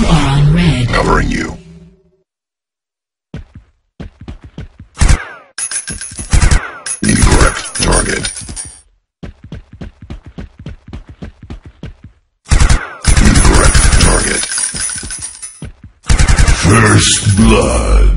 You are on red. Covering you. Incorrect target. Incorrect target. First blood.